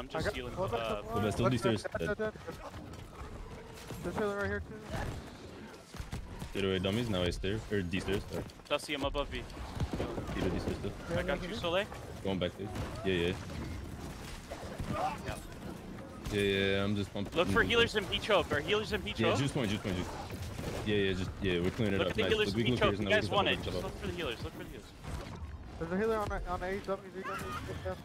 I'm just got healing. Uh, one Uh, to one. best, still these stairs. dead, dead. There's healer right here too. Get away, dummies. Now I stairs. Or D stairs. Sorry. Dusty, I'm above you. Keep D stairs still. I got you, Soleil. Going back there. Yeah, yeah. Yeah, yeah, yeah, I'm just pumping. Look for healers and P choke. Are healers and in choke? Yeah, juice point, juice point, juice. Yeah, yeah, just, yeah, we're cleaning it Look up. Look at the nice. healers Look, in we choke. You guys want it. Just look for the healers. Look for the healers. There's a healer on, on A, W, Z, W.